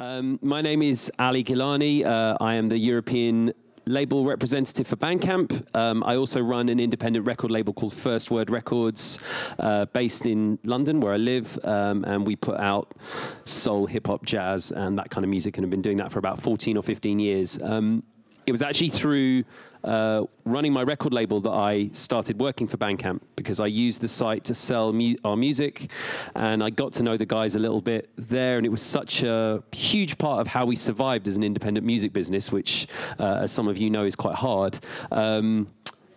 Um, my name is Aly Gillani. Uh, I am the European label representative for Bandcamp. Um, I also run an independent record label called First Word Records, uh, based in London, where I live, um, and we put out soul, hip hop, jazz, and that kind of music, and have been doing that for about 14 or 15 years. Um, it was actually through uh, running my record label that I started working for Bandcamp because I used the site to sell mu- our music, and I got to know the guys a little bit there, and it was such a huge part of how we survived as an independent music business, which, uh, as some of you know, is quite hard. Um,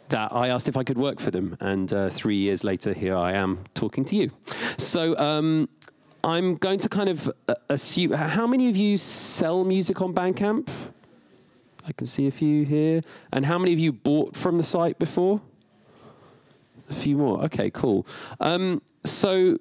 that I asked if I could work for them, and uh, three years later, here I am talking to you. So. Um, I'm going to kind of uh, assume. How many of you sell music on Bandcamp? I can see a few here. And how many of you bought from the site before? A few more. Okay, cool. Um, so,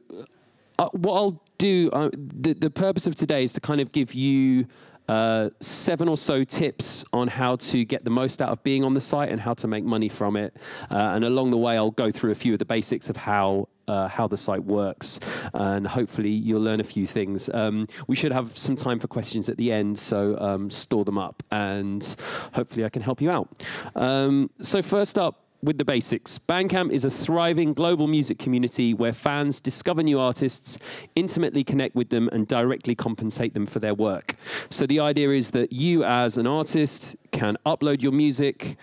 uh, what I'll do, uh, the, the purpose of today is to kind of give you uh, seven or so tips on how to get the most out of being on the site and how to make money from it. Uh, and along the way, I'll go through a few of the basics of how uh, how the site works, and hopefully you'll learn a few things. Um, we should have some time for questions at the end, so um, store them up, and hopefully I can help you out. Um, so first up, with the basics. Bandcamp is a thriving global music community where fans discover new artists, intimately connect with them, and directly compensate them for their work. So the idea is that you, as an artist, can upload your music,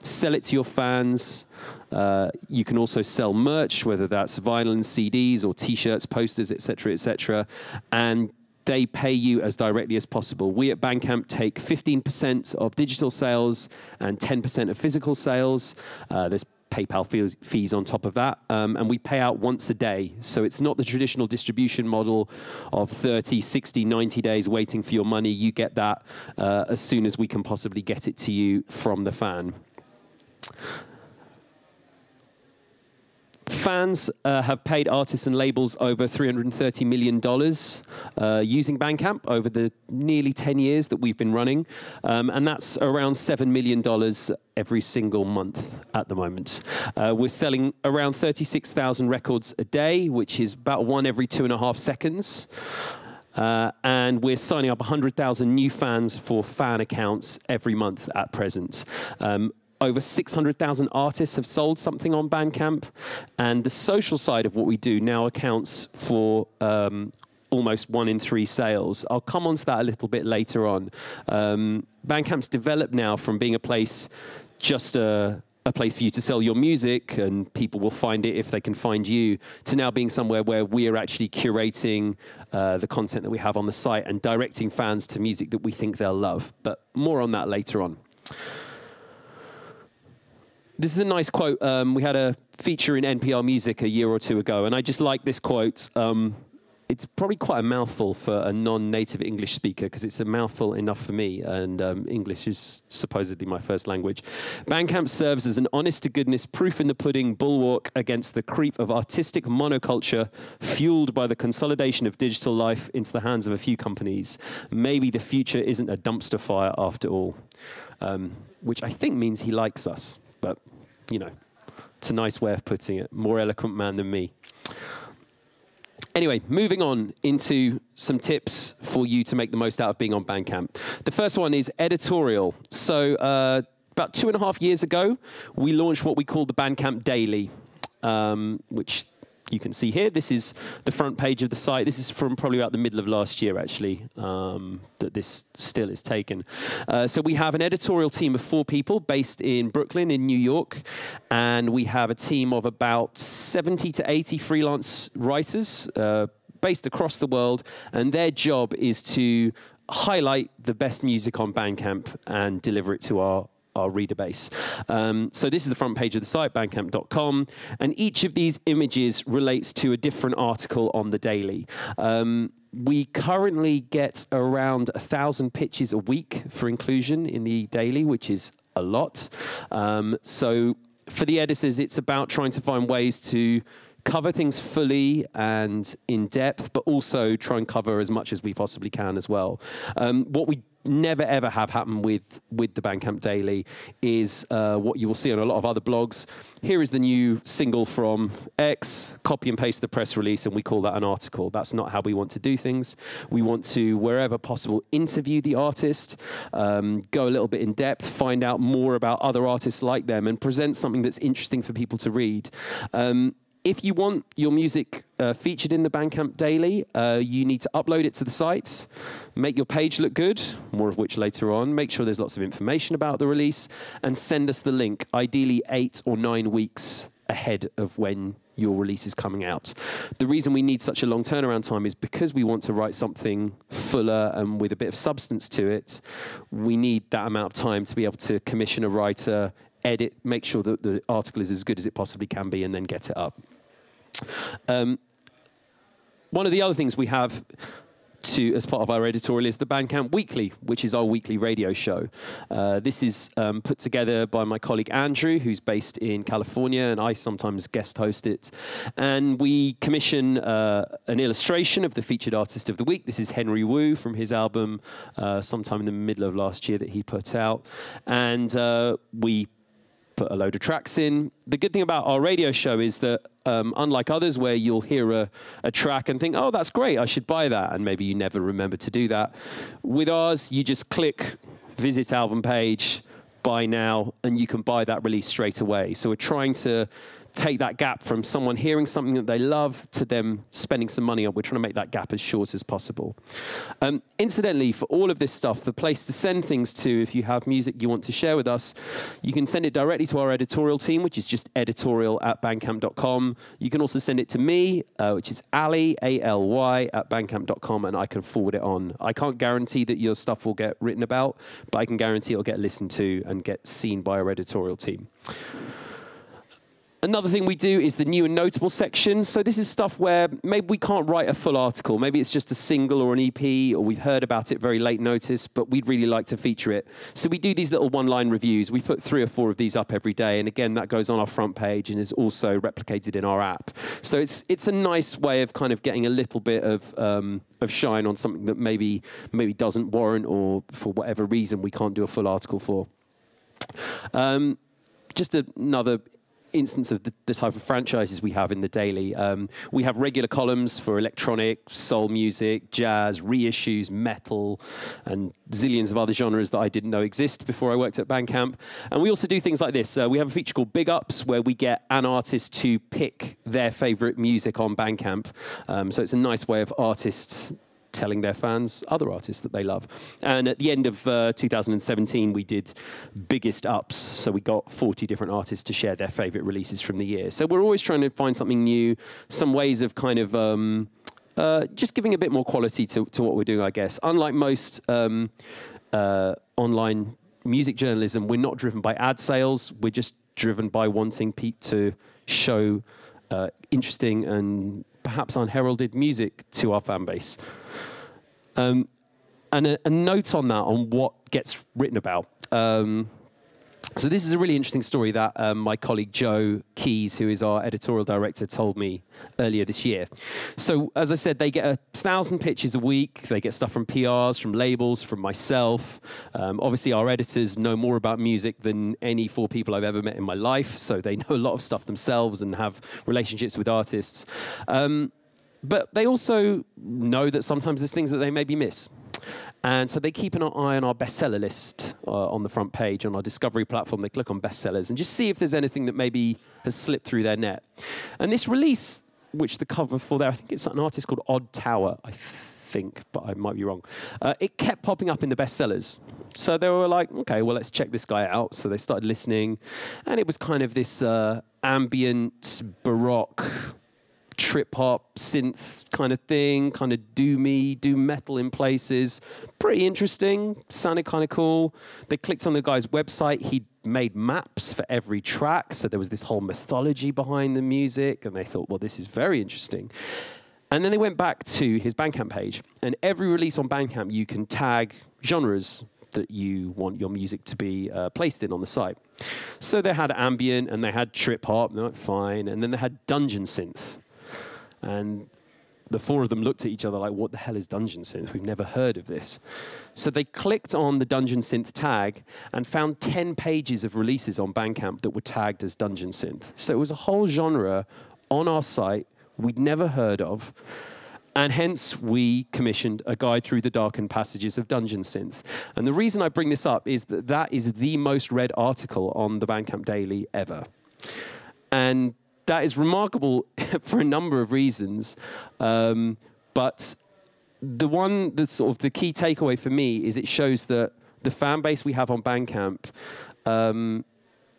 sell it to your fans. Uh, you can also sell merch, whether that's vinyl and CDs or T-shirts, posters, etc., etc., and they pay you as directly as possible. We at Bandcamp take 15% of digital sales and 10% of physical sales. Uh, there's PayPal fees, fees on top of that, um, and we pay out once a day. So it's not the traditional distribution model of 30, 60, 90 days waiting for your money. You get that uh, as soon as we can possibly get it to you from the fan. Fans uh, have paid artists and labels over $330 million uh, using Bandcamp over the nearly 10 years that we've been running. Um, and that's around $7 million every single month at the moment. Uh, we're selling around 36,000 records a day, which is about one every two and a half seconds. Uh, and we're signing up 100,000 new fans for fan accounts every month at present. Um, over 600,000 artists have sold something on Bandcamp, and the social side of what we do now accounts for um, almost one in three sales. I'll come on to that a little bit later on. Um, Bandcamp's developed now from being a place just a, a place for you to sell your music and people will find it if they can find you, to now being somewhere where we are actually curating uh, the content that we have on the site and directing fans to music that we think they'll love. But more on that later on. This is a nice quote. Um, we had a feature in NPR Music a year or two ago, and I just like this quote. Um, it's probably quite a mouthful for a non-native English speaker because it's a mouthful enough for me, and um, English is supposedly my first language. Bandcamp serves as an honest-to-goodness proof in the pudding bulwark against the creep of artistic monoculture fueled by the consolidation of digital life into the hands of a few companies. Maybe the future isn't a dumpster fire after all, um, which I think means he likes us but you know, it's a nice way of putting it. More eloquent man than me. Anyway, moving on into some tips for you to make the most out of being on Bandcamp. The first one is editorial. So, uh, about two and a half years ago, we launched what we call the Bandcamp Daily, um, which you can see here. This is the front page of the site. This is from probably about the middle of last year, actually, um, that this still is taken. Uh, so we have an editorial team of four people based in Brooklyn, in New York, and we have a team of about 70 to 80 freelance writers uh, based across the world, and their job is to highlight the best music on Bandcamp and deliver it to our our reader base. Um, so this is the front page of the site, bandcamp.com, and each of these images relates to a different article on the daily. Um, we currently get around a thousand pitches a week for inclusion in the daily, which is a lot. Um, so for the editors, it's about trying to find ways to cover things fully and in depth, but also try and cover as much as we possibly can as well. Um, what we never ever have happen with with the Bandcamp Daily is uh, what you will see on a lot of other blogs. Here is the new single from X. Copy and paste the press release, and we call that an article. That's not how we want to do things. We want to, wherever possible, interview the artist, um, go a little bit in depth, find out more about other artists like them, and present something that's interesting for people to read. Um, if you want your music uh, featured in the Bandcamp Daily, uh, you need to upload it to the site, make your page look good, more of which later on, make sure there's lots of information about the release, and send us the link, ideally eight or nine weeks ahead of when your release is coming out. The reason we need such a long turnaround time is because we want to write something fuller and with a bit of substance to it. We need that amount of time to be able to commission a writer, edit, make sure that the article is as good as it possibly can be, and then get it up. Um, one of the other things we have to, as part of our editorial is the Bandcamp Weekly, which is our weekly radio show. Uh, this is um, put together by my colleague Andrew, who's based in California, and I sometimes guest host it. And we commission uh, an illustration of the featured artist of the week. This is Henry Wu from his album, uh, sometime in the middle of last year that he put out. And uh, we put a load of tracks in. The good thing about our radio show is that, um, unlike others where you'll hear a, a, track and think, oh, that's great, I should buy that, and maybe you never remember to do that. With ours, you just click visit album page, buy now, and you can buy that release straight away. So we're trying to take that gap from someone hearing something that they love to them spending some money on. We're trying to make that gap as short as possible. Um, incidentally, for all of this stuff, the place to send things to, if you have music you want to share with us, you can send it directly to our editorial team, which is just editorial at bandcamp.com. You can also send it to me, uh, which is Aly, A-L-Y, at bandcamp.com, and I can forward it on. I can't guarantee that your stuff will get written about, but I can guarantee it'll get listened to and get seen by our editorial team. Another thing we do is the new and notable section. So this is stuff where maybe we can't write a full article. Maybe it's just a single or an EP, or we've heard about it very late notice, but we'd really like to feature it. So we do these little one-line reviews. We put three or four of these up every day, and again, that goes on our front page and is also replicated in our app. So it's it's a nice way of kind of getting a little bit of um, of shine on something that maybe maybe doesn't warrant, or for whatever reason we can't do a full article for. Um, just another instance of the, the, type of franchises we have in the daily. Um, we have regular columns for electronic, soul music, jazz, reissues, metal, and zillions of other genres that I didn't know exist before I worked at Bandcamp. And we also do things like this. Uh, we have a feature called Big Ups, where we get an artist to pick their favorite music on Bandcamp. Um, so it's a nice way of artists telling their fans other artists that they love. And at the end of uh, 2017, we did biggest ups. So we got 40 different artists to share their favorite releases from the year. So we're always trying to find something new, some ways of kind of um, uh, just giving a bit more quality to, to what we're doing, I guess. Unlike most um, uh, online music journalism, we're not driven by ad sales. We're just driven by wanting Pete to show uh, interesting and perhaps unheralded music to our fan base. Um, and a, a, note on that, on what gets written about. Um, so this is a really interesting story that um, my colleague Joe Keyes, who is our editorial director, told me earlier this year. So as I said, they get a thousand pitches a week. They get stuff from PRs, from labels, from myself. Um, obviously, our editors know more about music than any four people I've ever met in my life. So they know a lot of stuff themselves and have relationships with artists. Um, but they also know that sometimes there's things that they maybe miss. And so they keep an eye on our bestseller list uh, on the front page on our discovery platform. They click on bestsellers and just see if there's anything that maybe has slipped through their net. And this release, which the cover for there, I think it's an artist called Old Tower, I think, but I might be wrong. Uh, it kept popping up in the bestsellers. So they were like, okay, well, let's check this guy out. So they started listening. And it was kind of this uh, ambient, baroque, trip hop, synth kind of thing, kind of doomy, doom metal in places. Pretty interesting, sounded kind of cool. They clicked on the guy's website. He made maps for every track, so there was this whole mythology behind the music, and they thought, well, this is very interesting. And then they went back to his Bandcamp page, and every release on Bandcamp, you can tag genres that you want your music to be uh, placed in on the site. So they had ambient and they had trip hop, They're like, fine, and then they had dungeon synth. And the four of them looked at each other like, what the hell is Dungeon Synth? We've never heard of this. So they clicked on the Dungeon Synth tag and found 10 pages of releases on Bandcamp that were tagged as Dungeon Synth. So it was a whole genre on our site we'd never heard of. And hence, we commissioned a guide through the darkened passages of Dungeon Synth. And the reason I bring this up is that that is the most read article on the Bandcamp Daily ever. And that is remarkable for a number of reasons. Um, but the one that's sort of the key takeaway for me is it shows that the fan base we have on Bandcamp, um,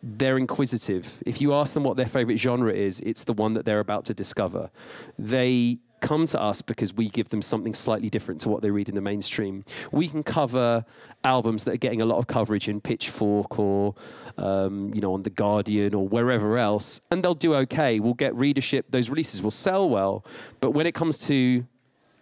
they're inquisitive. If you ask them what their favorite genre is, it's the one that they're about to discover. They come to us because we give them something slightly different to what they read in the mainstream. We can cover albums that are getting a lot of coverage in Pitchfork or um, you know on the Guardian or wherever else, and they'll do okay. We'll get readership. Those releases will sell well, but when it comes to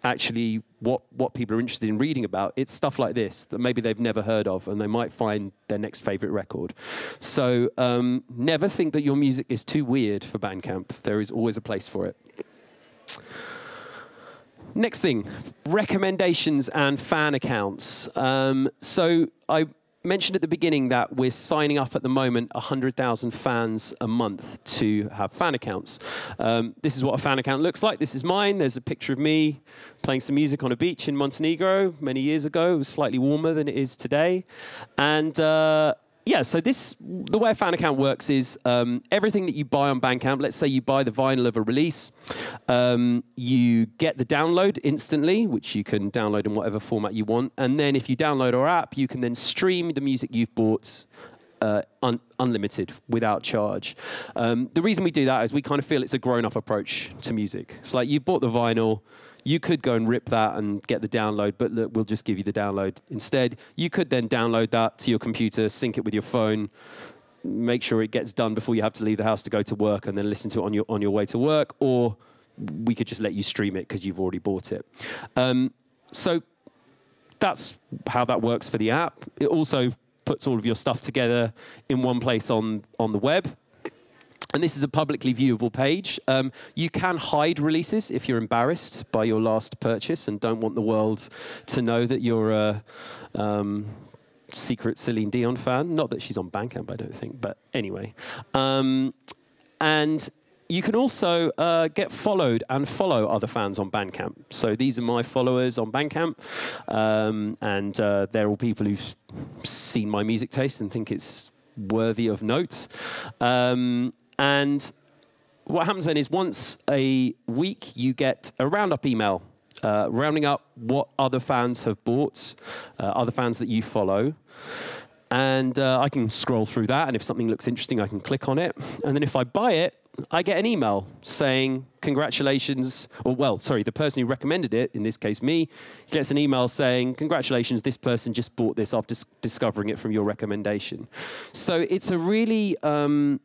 actually what, what people are interested in reading about, it's stuff like this that maybe they've never heard of and they might find their next favorite record. So um, never think that your music is too weird for Bandcamp. There is always a place for it. Next thing, recommendations and fan accounts. Um, so I mentioned at the beginning that we're signing up at the moment 100,000 fans a month to have fan accounts. Um, this is what a fan account looks like. This is mine. There's a picture of me playing some music on a beach in Montenegro many years ago. It was slightly warmer than it is today. And uh, yeah, so this the way a fan account works is um, everything that you buy on Bandcamp. Let's say you buy the vinyl of a release, um, you get the download instantly, which you can download in whatever format you want, and then if you download our app, you can then stream the music you've bought uh, un unlimited without charge. Um, the reason we do that is we kind of feel it's a grown-up approach to music. It's like you've bought the vinyl, you could go and rip that and get the download, but look, we'll just give you the download instead. You could then download that to your computer, sync it with your phone, make sure it gets done before you have to leave the house to go to work, and then listen to it on your on your way to work. Or we could just let you stream it because you've already bought it. Um, so that's how that works for the app. It also puts all of your stuff together in one place on on the web. And this is a publicly viewable page. Um, you can hide releases if you're embarrassed by your last purchase and don't want the world to know that you're a um, secret Celine Dion fan. Not that she's on Bandcamp, I don't think, but anyway. Um, and you can also uh, get followed and follow other fans on Bandcamp. So these are my followers on Bandcamp, um, and uh, they're all people who've seen my music taste and think it's worthy of note. Um, and what happens then is once a week, you get a roundup email uh, rounding up what other fans have bought, uh, other fans that you follow. And uh, I can scroll through that, and if something looks interesting, I can click on it. And then if I buy it, I get an email saying, Congratulations, or well, sorry, the person who recommended it, in this case me, gets an email saying, Congratulations, this person just bought this after discovering it from your recommendation. So it's a really um,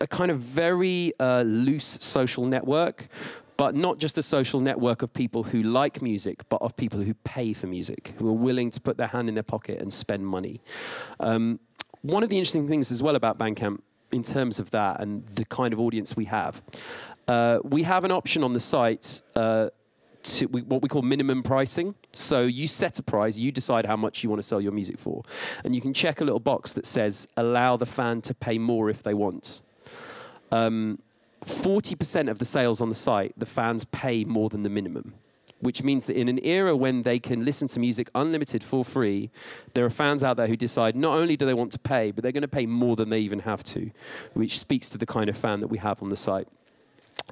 a kind of very uh, loose social network, but not just a social network of people who like music, but of people who pay for music, who are willing to put their hand in their pocket and spend money. Um, one of the interesting things as well about Bandcamp in terms of that and the kind of audience we have, uh, we have an option on the site uh, to what we call minimum pricing. So you set a price, you decide how much you want to sell your music for, and you can check a little box that says allow the fan to pay more if they want. Um, 40% of the sales on the site, the fans pay more than the minimum, which means that in an era when they can listen to music unlimited for free, there are fans out there who decide not only do they want to pay, but they're going to pay more than they even have to, which speaks to the kind of fan that we have on the site.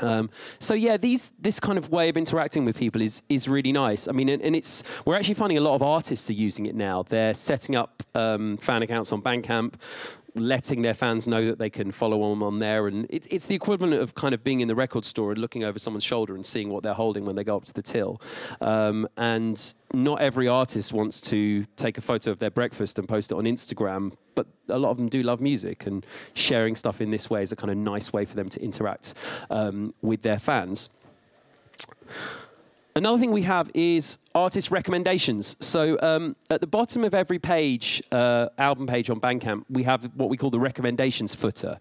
Um, so yeah, these this kind of way of interacting with people is is really nice. I mean, and, and it's we're actually finding a lot of artists are using it now. They're setting up um, fan accounts on Bandcamp, letting their fans know that they can follow them on there. And it, it's the equivalent of kind of being in the record store and looking over someone's shoulder and seeing what they're holding when they go up to the till. Um, and not every artist wants to take a photo of their breakfast and post it on Instagram, but a lot of them do love music, and sharing stuff in this way is a kind of nice way for them to interact um, with their fans. Another thing we have is artist recommendations. So um, at the bottom of every page, uh, album page on Bandcamp, we have what we call the recommendations footer.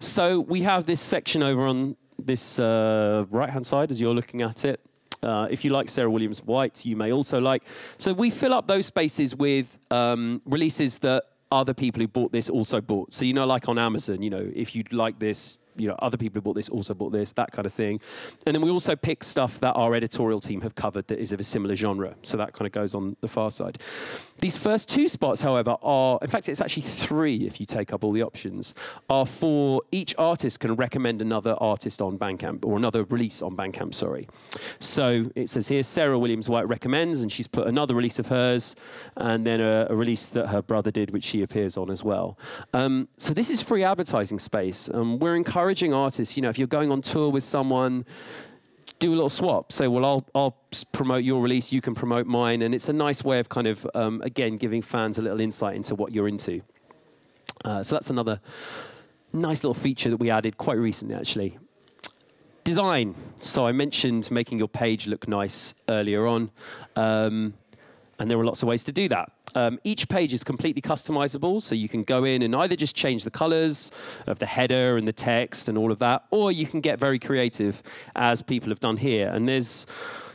So we have this section over on this uh, right-hand side as you're looking at it. uh, if you like Sarah Williams White, you may also like. So we fill up those spaces with um, releases that other people who bought this also bought. So you know, like on Amazon, you know, if you'd like this, you know, other people who bought this also bought this, that kind of thing. And then we also pick stuff that our editorial team have covered that is of a similar genre. So that kind of goes on the far side. These first two spots, however, are, in fact, it's actually three if you take up all the options, are for each artist can recommend another artist on Bandcamp or another release on Bandcamp, sorry. So it says here, Sarah Williams White recommends, and she's put another release of hers and then a, a release that her brother did, which she appears on as well. Um, so this is free advertising space. Um, we're encouraging artists, you know, if you're going on tour with someone, do a little swap. Say, well, I'll, I'll promote your release, you can promote mine. And it's a nice way of kind of, um, again, giving fans a little insight into what you're into. Uh, so that's another nice little feature that we added quite recently, actually. Design. So I mentioned making your page look nice earlier on. Um, and there are lots of ways to do that. Um, each page is completely customizable, so you can go in and either just change the colors of the header and the text and all of that, or you can get very creative, as people have done here. And there's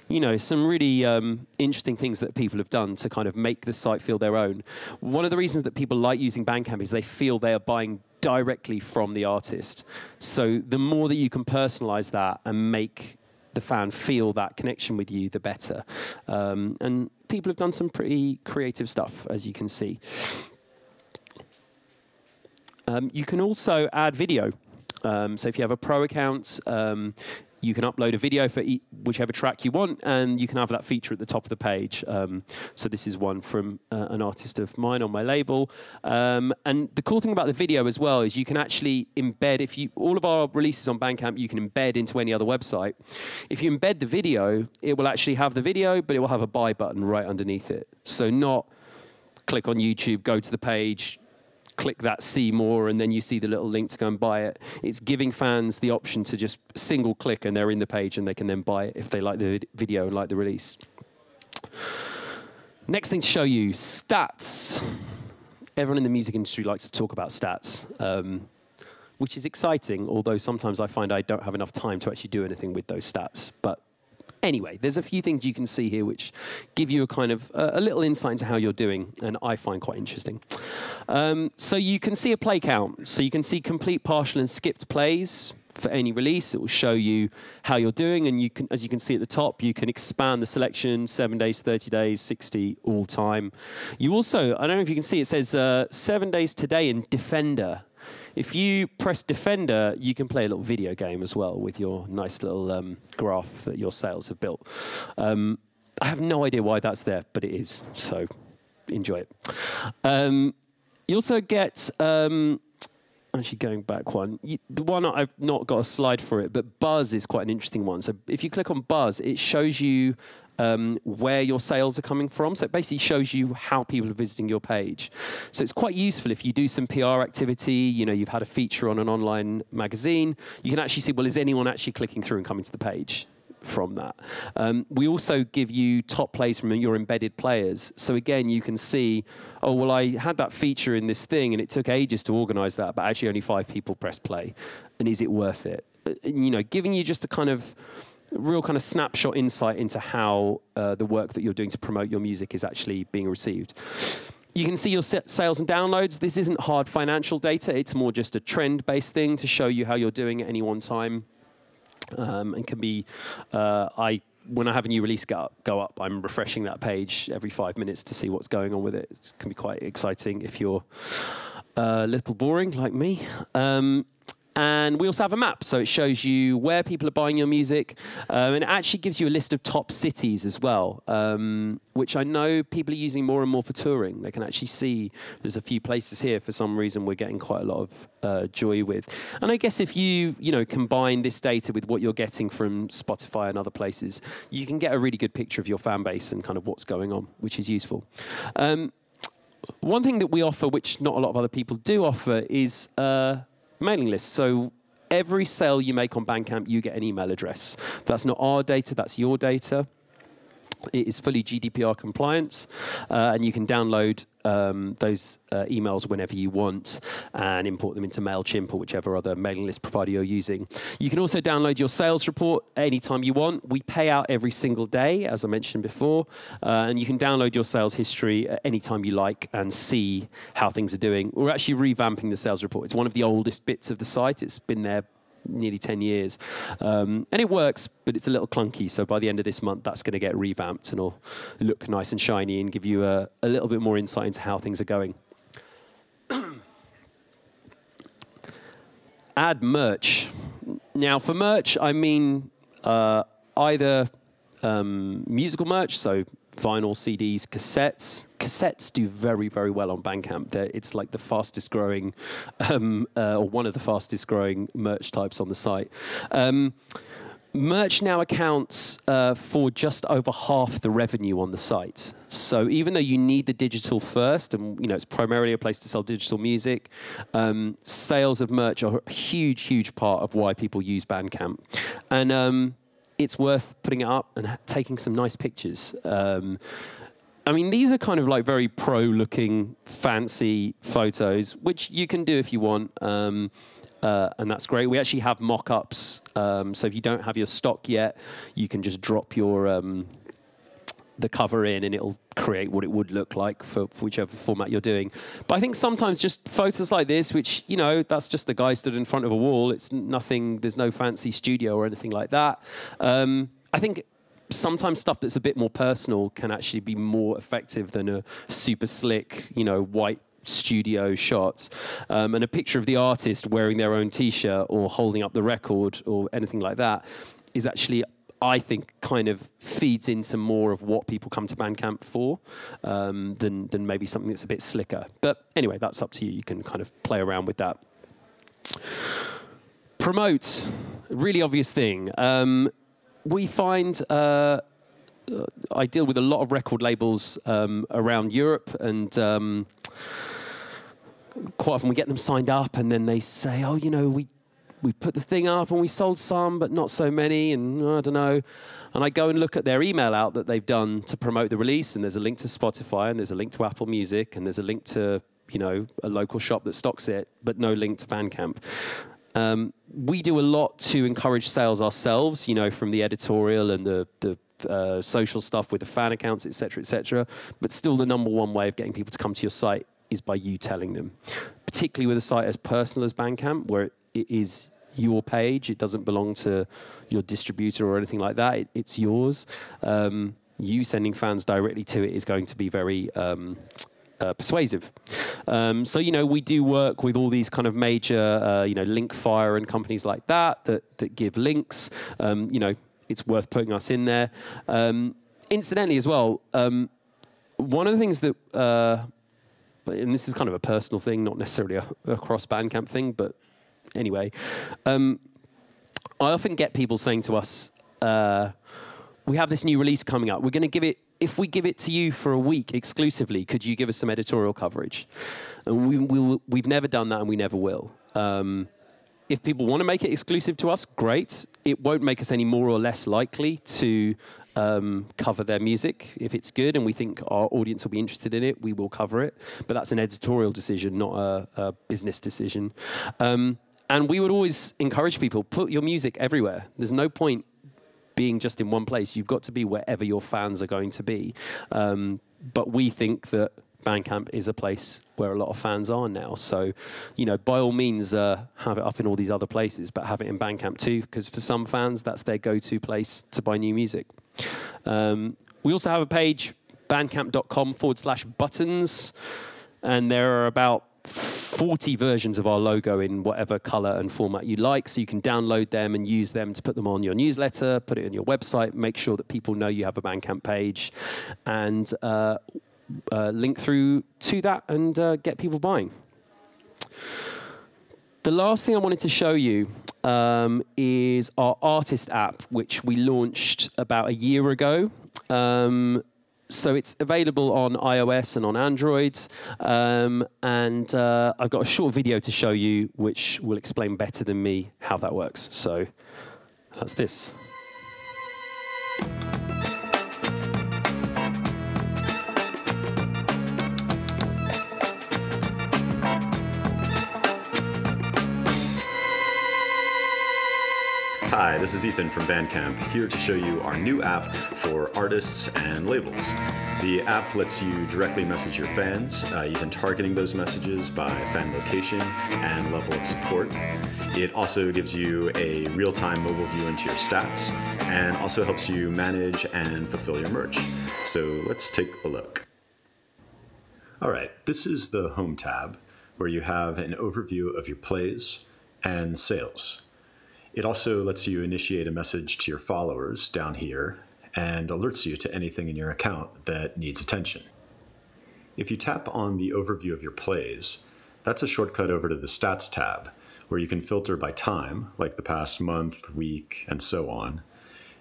you know, some really um, interesting things that people have done to kind of make the site feel their own. One of the reasons that people like using Bandcamp is they feel they are buying directly from the artist. So the more that you can personalize that and make the fan feel that connection with you, the better. Um, and people have done some pretty creative stuff, as you can see. Um, you can also add video. Um, so if you have a pro account, um, you can upload a video for e whichever track you want, and you can have that feature at the top of the page. Um, so this is one from uh, an artist of mine on my label. Um, and the cool thing about the video as well is you can actually embed, if you, all of our releases on Bandcamp, you can embed into any other website. If you embed the video, it will actually have the video, but it will have a buy button right underneath it. So not click on YouTube, go to the page, click that see more and then you see the little link to go and buy it. It's giving fans the option to just single click and they're in the page and they can then buy it if they like the video and like the release. Next thing to show you, stats. Everyone in the music industry likes to talk about stats, um, which is exciting, although sometimes I find I don't have enough time to actually do anything with those stats. But Anyway, there's a few things you can see here which give you a kind of uh, a little insight into how you're doing, and I find quite interesting. Um, so you can see a play count. So you can see complete, partial, and skipped plays for any release. It will show you how you're doing, and you can, as you can see at the top, you can expand the selection: seven days, 30 days, 60 all time. You also, I don't know if you can see, it says uh, seven days today in Defender. If you press Defender, you can play a little video game as well with your nice little um, graph that your sales have built. Um, I have no idea why that's there, but it is. So enjoy it. Um, you also get um, actually going back one. You, the one I've not got a slide for it, but Buzz is quite an interesting one. So if you click on Buzz, it shows you um, where your sales are coming from. So it basically shows you how people are visiting your page. So it's quite useful if you do some PR activity, you know, you've had a feature on an online magazine, you can actually see, well, is anyone actually clicking through and coming to the page? from that. Um, we also give you top plays from your embedded players. So again, you can see, oh, well, I had that feature in this thing and it took ages to organize that, but actually only five people pressed play. And is it worth it? Uh, you know, giving you just a kind of real kind of snapshot insight into how uh, the work that you're doing to promote your music is actually being received. You can see your sales and downloads. This isn't hard financial data. It's more just a trend-based thing to show you how you're doing at any one time. Um, and can be, uh, I when I have a new release go up, go up, I'm refreshing that page every five minutes to see what's going on with it. It can be quite exciting if you're uh, a little boring like me. Um, and we also have a map, so it shows you where people are buying your music, um, and it actually gives you a list of top cities as well, um, which I know people are using more and more for touring. They can actually see there's a few places here for some reason we're getting quite a lot of uh, joy with. And I guess if you you know combine this data with what you're getting from Spotify and other places, you can get a really good picture of your fan base and kind of what's going on, which is useful. Um, one thing that we offer, which not a lot of other people do offer, is uh, mailing list. So every sale you make on Bandcamp, you get an email address. That's not our data, that's your data. it is fully GDPR compliant, uh, and you can download um, those uh, emails whenever you want and import them into MailChimp or whichever other mailing list provider you're using. You can also download your sales report anytime you want. We pay out every single day, as I mentioned before, uh, and you can download your sales history at any time you like and see how things are doing. We're actually revamping the sales report. It's one of the oldest bits of the site. It's been there nearly 10 years. Um, and it works, but it's a little clunky. So by the end of this month, that's going to get revamped and it'll look nice and shiny and give you a, a little bit more insight into how things are going. Add merch. Now, for merch, I mean uh, either um, musical merch, so vinyl, CDs, cassettes. Cassettes do very, very well on Bandcamp. They're, it's like the fastest growing, um, uh, or one of the fastest growing merch types on the site. Um, merch now accounts uh, for just over half the revenue on the site. So even though you need the digital first, and you know it's primarily a place to sell digital music, um, sales of merch are a huge, huge part of why people use Bandcamp. And um, it's worth putting it up and taking some nice pictures. Um, I mean, these are kind of like very pro-looking, fancy photos, which you can do if you want, um, uh, and that's great. We actually have mock-ups, um, so if you don't have your stock yet, you can just drop your um, the cover in and it'll create what it would look like for, for, whichever format you're doing. But I think sometimes just photos like this, which, you know, that's just the guy stood in front of a wall. It's nothing, there's no fancy studio or anything like that. Um, I think sometimes stuff that's a bit more personal can actually be more effective than a super slick, you know, white studio shot um, and a picture of the artist wearing their own t-shirt or holding up the record or anything like that is actually I think kind of feeds into more of what people come to Bandcamp for um, than, than maybe something that's a bit slicker. But anyway, that's up to you. You can kind of play around with that. Promote, really obvious thing. Um, we find uh, I deal with a lot of record labels um, around Europe and um, quite often we get them signed up and then they say, oh, you know, we we put the thing up and we sold some, but not so many, and I don't know. And I go and look at their email out that they've done to promote the release, and there's a link to Spotify, and there's a link to Apple Music, and there's a link to you know a local shop that stocks it, but no link to Bandcamp. Um, we do a lot to encourage sales ourselves, you know, from the editorial and the the uh, social stuff with the fan accounts, etc., etc. But still, the number one way of getting people to come to your site is by you telling them. Particularly with a site as personal as Bandcamp, where it is your page. It doesn't belong to your distributor or anything like that. It, it's yours. Um, you sending fans directly to it is going to be very um, uh, persuasive. Um, so you know we do work with all these kind of major uh, you know Linkfire and companies like that that that give links. Um, you know it's worth putting us in there. Um, incidentally, as well, um, one of the things that. Uh, and this is kind of a personal thing, not necessarily a, a cross Bandcamp thing, but anyway, um, I often get people saying to us, uh, "We have this new release coming up. We're going to give it. If we give it to you for a week exclusively, could you give us some editorial coverage?" And we, we we've never done that, and we never will. Um, if people want to make it exclusive to us, great. It won't make us any more or less likely to um, cover their music. If it's good and we think our audience will be interested in it, we will cover it. But that's an editorial decision, not a, a business decision. Um, and we would always encourage people put your music everywhere. There's no point being just in one place. You've got to be wherever your fans are going to be. Um, but we think that Bandcamp is a place where a lot of fans are now. So, you know, by all means, uh, have it up in all these other places, but have it in Bandcamp too, because for some fans, that's their go-to place to buy new music. Um, we also have a page, bandcamp.com forward slash buttons, and there are about 40 versions of our logo in whatever color and format you like. So you can download them and use them to put them on your newsletter, put it on your website, make sure that people know you have a Bandcamp page, and uh, uh, link through to that and uh, get people buying. The last thing I wanted to show you um, is our artist app, which we launched about a year ago. Um, so it's available on iOS and on Android. Um, and uh, I've got a short video to show you, which will explain better than me how that works. So that's this. Hi, this is Ethan from Bandcamp, here to show you our new app for artists and labels. The app lets you directly message your fans, uh, even targeting those messages by fan location and level of support. It also gives you a real time mobile view into your stats and also helps you manage and fulfill your merch. So let's take a look. All right, this is the Home tab where you have an overview of your plays and sales. It also lets you initiate a message to your followers down here and alerts you to anything in your account that needs attention. If you tap on the overview of your plays, that's a shortcut over to the Stats tab, where you can filter by time, like the past month, week, and so on.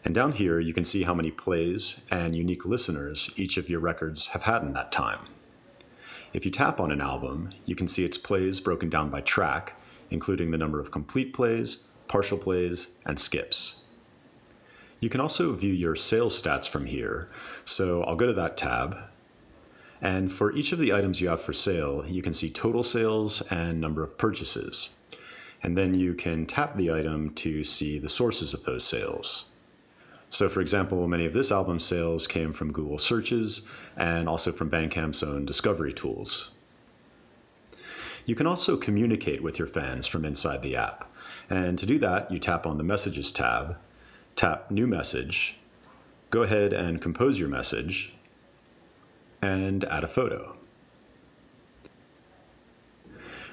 And down here, you can see how many plays and unique listeners each of your records have had in that time. If you tap on an album, you can see its plays broken down by track, including the number of complete plays, partial plays, and skips. You can also view your sales stats from here, so I'll go to that tab. And for each of the items you have for sale, you can see total sales and number of purchases. And then you can tap the item to see the sources of those sales. So, for example, many of this album's sales came from Google searches and also from Bandcamp's own discovery tools. You can also communicate with your fans from inside the app. And to do that, you tap on the Messages tab, tap New Message, go ahead and compose your message, and add a photo.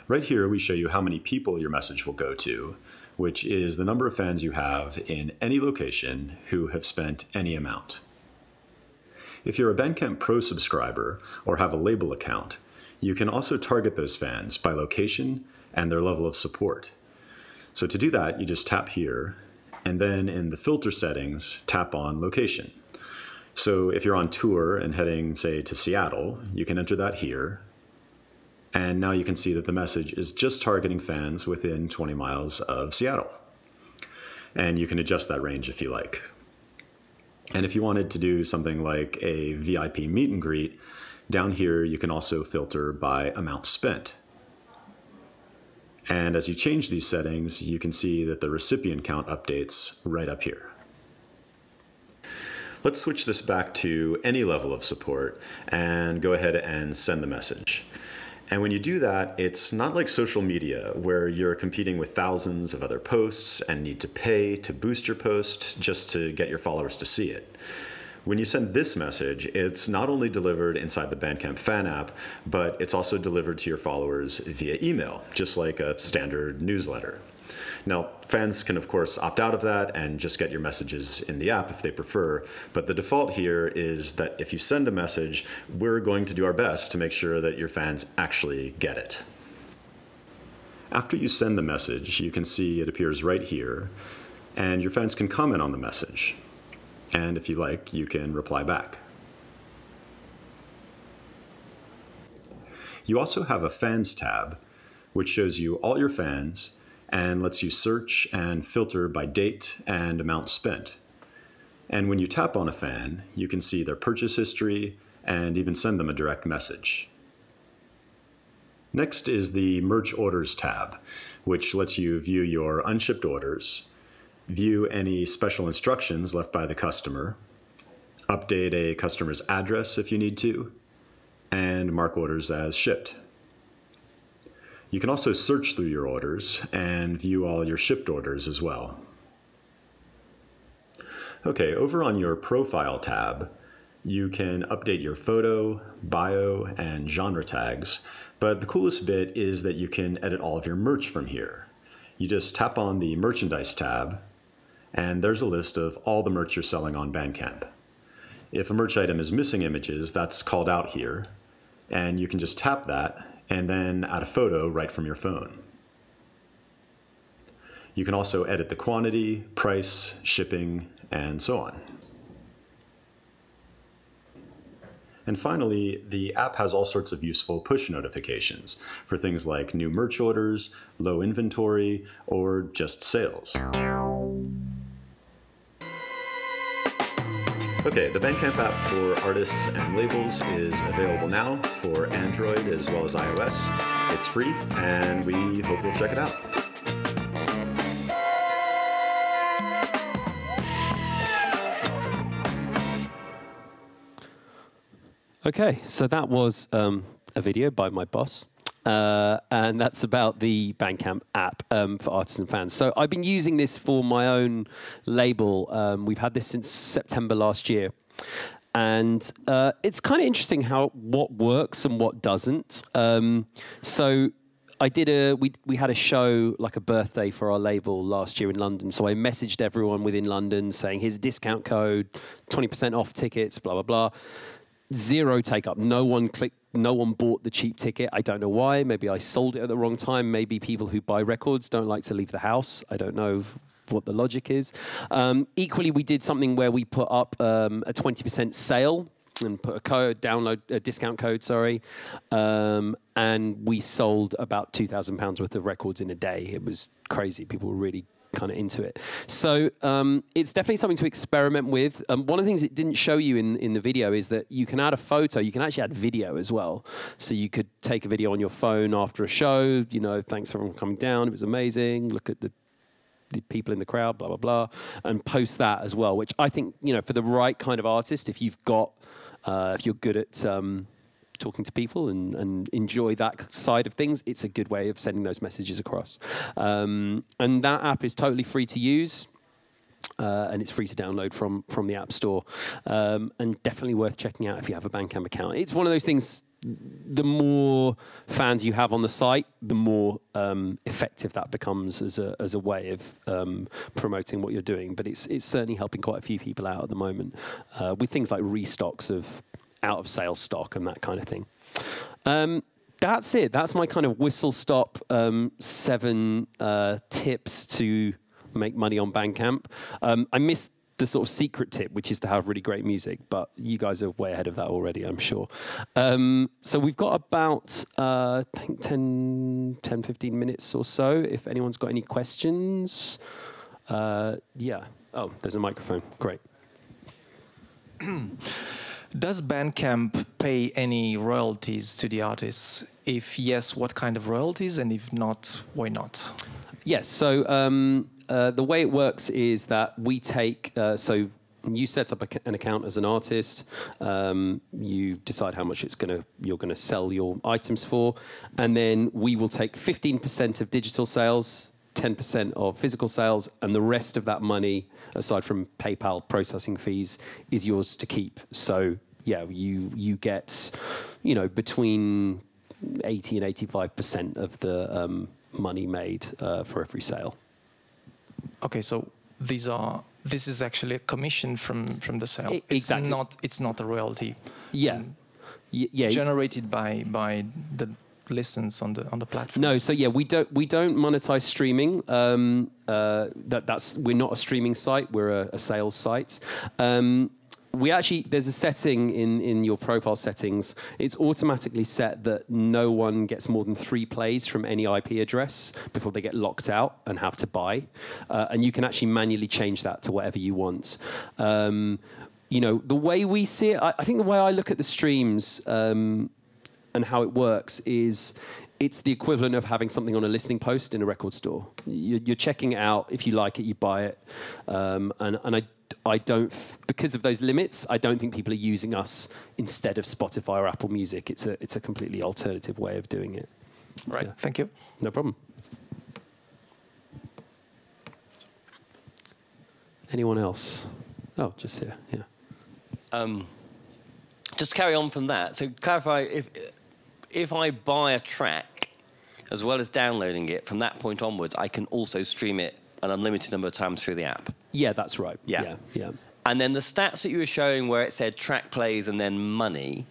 Right here, we show you how many people your message will go to, which is the number of fans you have in any location who have spent any amount. If you're a Bandcamp Pro subscriber or have a label account, you can also target those fans by location and their level of support. So to do that, you just tap here, and then in the filter settings, tap on location. So if you're on tour and heading, say, to Seattle, you can enter that here. And now you can see that the message is just targeting fans within 20 miles of Seattle. And you can adjust that range if you like. And if you wanted to do something like a VIP meet and greet, down here you can also filter by amount spent. And as you change these settings, you can see that the recipient count updates right up here. Let's switch this back to any level of support and go ahead and send the message. And when you do that, it's not like social media where you're competing with thousands of other posts and need to pay to boost your post just to get your followers to see it. When you send this message, it's not only delivered inside the Bandcamp fan app, but it's also delivered to your followers via email, just like a standard newsletter. Now, fans can, of course, opt out of that and just get your messages in the app if they prefer. But the default here is that if you send a message, we're going to do our best to make sure that your fans actually get it. After you send the message, you can see it appears right here, and your fans can comment on the message. And if you like, you can reply back. You also have a Fans tab, which shows you all your fans and lets you search and filter by date and amount spent. And when you tap on a fan, you can see their purchase history and even send them a direct message. Next is the Merch Orders tab, which lets you view your unshipped orders view any special instructions left by the customer, update a customer's address if you need to, and mark orders as shipped. You can also search through your orders and view all your shipped orders as well. Okay, over on your Profile tab, you can update your photo, bio, and genre tags, but the coolest bit is that you can edit all of your merch from here. You just tap on the Merchandise tab, and there's a list of all the merch you're selling on Bandcamp. If a merch item is missing images, that's called out here, and you can just tap that and then add a photo right from your phone. You can also edit the quantity, price, shipping, and so on. And finally, the app has all sorts of useful push notifications for things like new merch orders, low inventory, or just sales. Okay, the Bandcamp app for artists and labels is available now for Android as well as iOS. It's free, and we hope you'll check it out. Okay, so that was um, a video by my boss. Uh, and that's about the Bandcamp app um, for artists and fans. So I've been using this for my own label. Um, we've had this since September last year. And uh, it's kind of interesting how what works and what doesn't. Um, so I did a we we had a show like a birthday for our label last year in London. So I messaged everyone within London saying here's a discount code, twenty percent off tickets, blah blah blah. Zero take up. No one clicked. No one bought the cheap ticket. I don't know why. Maybe I sold it at the wrong time. Maybe people who buy records don't like to leave the house. I don't know what the logic is. Um, equally, we did something where we put up um, a 20% sale and put a code, download a discount code, sorry, um, and we sold about two thousand pounds worth of records in a day. It was crazy. People were really kind of into it. So um, it's definitely something to experiment with. Um, one of the things it didn't show you in, in the video is that you can add a photo. You can actually add video as well. So you could take a video on your phone after a show. You know, thanks for coming down. It was amazing. Look at the the people in the crowd, blah blah blah, and post that as well. Which I think you know for the right kind of artist, if you've got, uh, if you're good at um, talking to people and, and enjoy that side of things, it's a good way of sending those messages across. Um, and that app is totally free to use. Uh, and it's free to download from from the App Store, um, and definitely worth checking out if you have a Bandcamp account. It's one of those things the more fans you have on the site, the more um, effective that becomes as a as a way of um, promoting what you're doing. But it's it's certainly helping quite a few people out at the moment uh, with things like restocks of out of sales stock and that kind of thing. Um, that's it. That's my kind of whistle stop um, seven uh, tips to make money on Bandcamp. Um, I missed the sort of secret tip, which is to have really great music. But you guys are way ahead of that already, I'm sure. Um, so we've got about, uh, I think, 10, 10, 15 minutes or so. If anyone's got any questions. Uh, yeah. Oh, there's a microphone. Great. Does Bandcamp pay any royalties to the artists? If yes, what kind of royalties? And if not, why not? Yes. So um, uh, the way it works is that we take uh, so you set up an account as an artist. Um, you decide how much it's gonna you're gonna sell your items for, and then we will take 15% of digital sales, 10% of physical sales, and the rest of that money, aside from PayPal processing fees, is yours to keep. So yeah, you you get, you know, between 80 and 85% of the um, money made uh, for every sale. Okay, so these are this is actually a commission from from the sale. Exactly. It's not it's not a royalty. Yeah, um, yeah. generated by by the listens on the on the platform. No, so yeah, we don't we don't monetize streaming. Um, uh, that that's we're not a streaming site. We're a, a sales site. Um, we actually there's a setting in in your profile settings. It's automatically set that no one gets more than three plays from any IP address before they get locked out and have to buy. Uh, and you can actually manually change that to whatever you want. Um, you know the way we see it. I, I think the way I look at the streams. Um, and how it works is it's the equivalent of having something on a listening post in a record store. You're, you're checking it out. If you like it, you buy it. Um, and, and I, I don't, f- because of those limits, I don't think people are using us instead of Spotify or Apple Music. It's a, it's a completely alternative way of doing it. Right. Yeah. Thank you. No problem. Anyone else? Oh, just here. Yeah. Um, just carry on from that. So clarify if if I buy a track as well as downloading it from that point onwards, I can also stream it an unlimited number of times through the app. Yeah, that's right. Yeah. Yeah. yeah. And then the stats that you were showing where it said track plays and then money.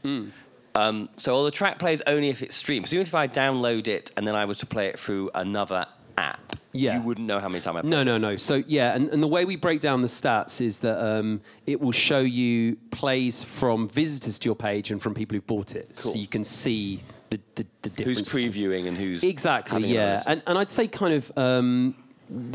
Um, so all the track plays only if it's streamed. So even if I download it and then I was to play it through another app, Yeah. you wouldn't know how many times I played. No, no, no. So yeah, and, and the way we break down the stats is that um, it will show you plays from visitors to your page and from people who've bought it, so you can see the the, the Who's difference. between- previewing and who's Exactly, yeah. And, and I'd say kind of um,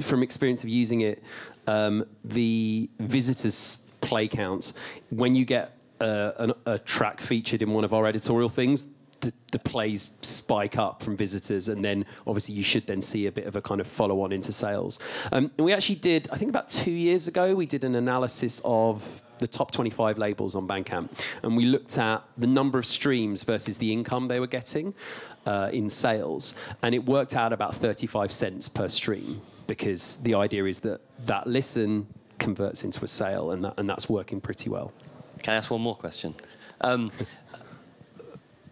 from experience of using it, um, the visitors play counts when you get uh, an, a track featured in one of our editorial things. The, the plays spike up from visitors, and then obviously you should then see a bit of a kind of follow on into sales. Um, and we actually did, I think about two years ago, we did an analysis of the top 25 labels on Bandcamp, and we looked at the number of streams versus the income they were getting uh, in sales, and it worked out about 35 cents per stream because the idea is that that listen converts into a sale, and, that, and that's working pretty well. Can I ask one more question? Um,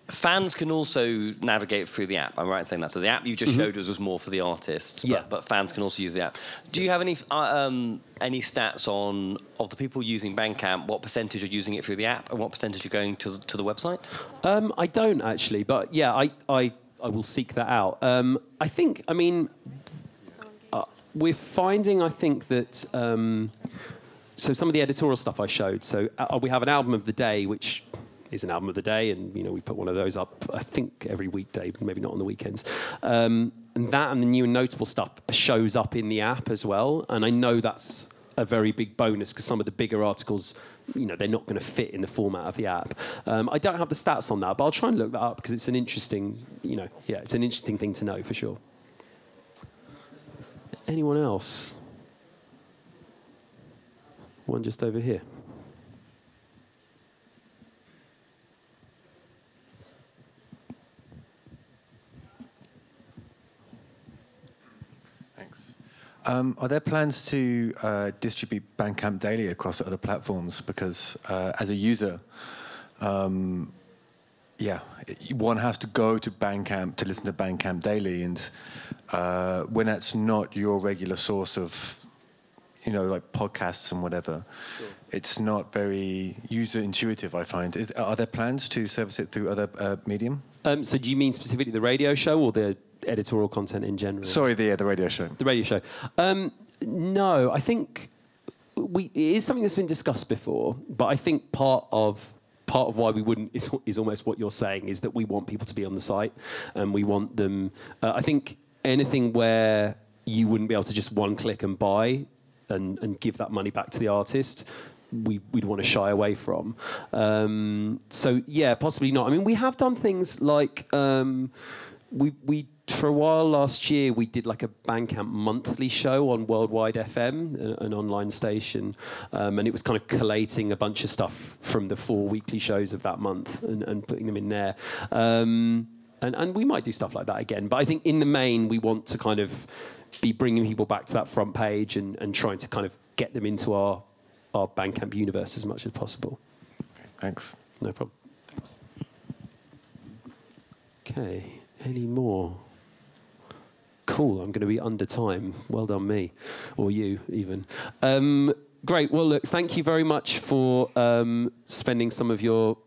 fans can also navigate through the app. I'm right in saying that. So the app you just mm-hmm. showed us was more for the artists, but, yeah. but fans can also use the app. Do you have any uh, um, any stats on of the people using Bandcamp? What percentage are using it through the app, and what percentage are going to to the website? Um, I don't actually, but yeah, I I, I will seek that out. Um, I think. I mean, uh, we're finding. I think that. Um, so some of the editorial stuff I showed. So uh, we have an album of the day, which is an album of the day, and you know we put one of those up. I think every weekday, maybe not on the weekends. Um, and that and the new and notable stuff shows up in the app as well. And I know that's a very big bonus because some of the bigger articles, you know, they're not going to fit in the format of the app. Um, I don't have the stats on that, but I'll try and look that up because it's an interesting, you know, yeah, it's an interesting thing to know for sure. Anyone else? One just over here. Um, are there plans to uh, distribute Bandcamp daily across other platforms? Because uh, as a user, um, yeah, one has to go to Bandcamp to listen to Bandcamp daily, and uh, when that's not your regular source of, you know, like podcasts and whatever, sure. it's not very user intuitive. I find. Is, are there plans to service it through other uh, medium? Um, so, do you mean specifically the radio show or the editorial content in general? Sorry, the, the radio show. The radio show. Um, no, I think we, it is something that's been discussed before, but I think part of part of why we wouldn't is, is almost what you're saying is that we want people to be on the site and we want them. Uh, I think anything where you wouldn't be able to just one click and buy and, and give that money back to the artist we, would want to shy away from. Um, so yeah, possibly not. I mean, we have done things like um, we we for a while last year, we did like a Bandcamp monthly show on Worldwide FM, an, online station, um, and it was kind of collating a bunch of stuff from the four weekly shows of that month and, and putting them in there. Um, and, and we might do stuff like that again, but I think in the main, we want to kind of be bringing people back to that front page and, and trying to kind of get them into our, our Bandcamp universe as much as possible. Okay, thanks. No problem. Thanks. Okay, any more? Cool, I'm going to be under time. Well done, me, or you, even. Um, great. Well, look, thank you very much for um, spending some of your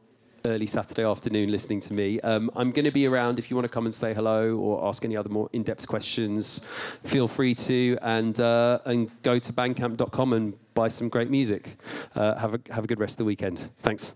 early Saturday afternoon listening to me. Um, I'm going to be around if you want to come and say hello or ask any other more in-depth questions. Feel free to and uh, and go to bandcamp.com and buy some great music. Uh, have a have a good rest of the weekend. Thanks.